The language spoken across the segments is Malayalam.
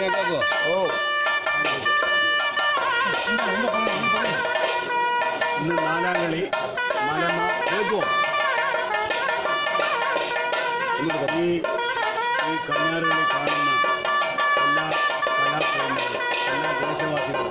ಬೇಕಾಗು. ಓ. ಇನ್ನು ನಾನಾಗಲಿ ಮಲಮ ಬೇಕು ಈ ಈ ಕನ್ಯಾರಲ್ಲಿ ಕಾಣನ್ನ ಎಲ್ಲ ಕಲಾಪ್ರೇಮಿಗಳು ಎಲ್ಲ ದೇಶವಾಸಿಗಳು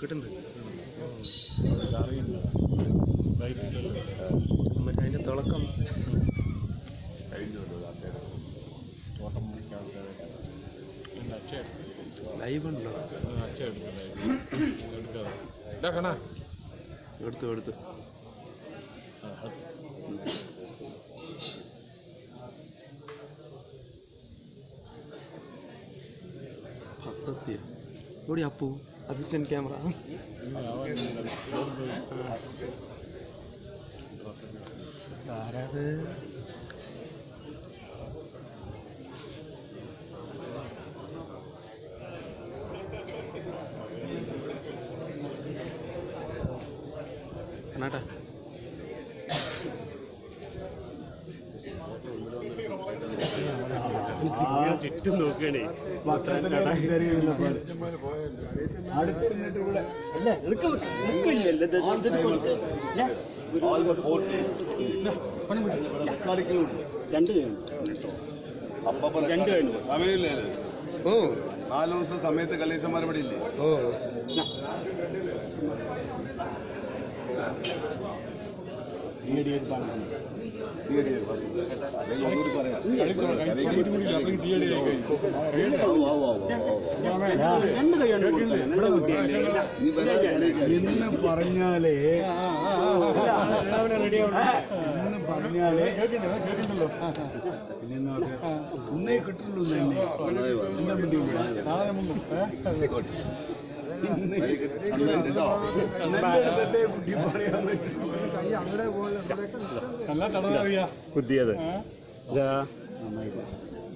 പോകാൻ മറ്റേ അതിന്റെ തിളക്കം. ലൈവ് ഉണ്ടോ? എടുത്തു എടുത്തു. പത്തത്തി എവിടെ അപ്പു? Assistant camera. ആരാത്? കണ്ണാട്ടാ. ഇവിടെ രണ്ട് രണ്ട് കഴിഞ്ഞു സമയമില്ലേ ഓ. നാല് ദിവസം സമയത്ത് കലീശന്മാർ ഇവിടെ ഇല്ലേ? ഓ. രണ്ട് കൈയാണ് ഇന്ന് പറഞ്ഞാലേ എന്ന് പറഞ്ഞാലേ പിന്നെ ഒന്നേ കിട്ടുള്ളൂ എന്താ പറ്റിയില്ല പറയാൻ പറ്റും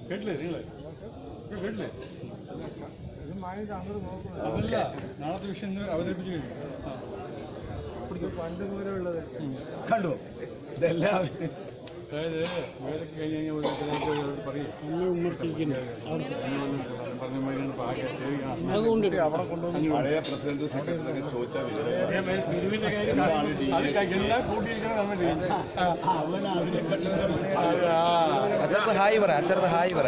കേട്ടില്ലേ നിങ്ങളെ? കേട്ടില്ലേ? അതല്ല നാളത്തെ വിഷയം ഇന്ന് അവതരിപ്പിച്ചു കഴിഞ്ഞു. പണ്ട് കണ്ടോ? ഇതെല്ലാം. അതായത് വേലൊക്കെ കഴിഞ്ഞ് കഴിഞ്ഞാൽ ഒരു ചിലർക്ക് അവരോട് പറയും. പറഞ്ഞ പഴയ പ്രസിഡന്റ് സെക്രട്ടറി ചോദിച്ചാൽ ഹായ് പറ അച്ചറത്ത് ഹായ് പറ.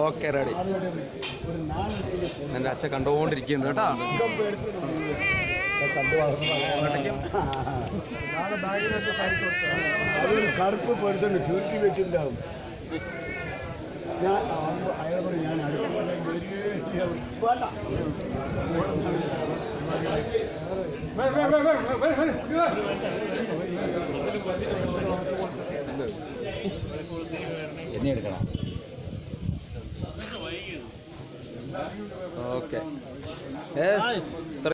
ഓക്കെ റെഡി എന്റെ അച്ഛൻ കണ്ടുകൊണ്ടിരിക്കുന്നുണ്ട് കേട്ടോ കറുപ്പ് പെടുത്തുണ്ട് ചുരുട്ടി വെച്ചിട്ടുണ്ടാവും ഞാൻ ഞാൻ. എന്നെ എടുക്കണം ഓക്കെ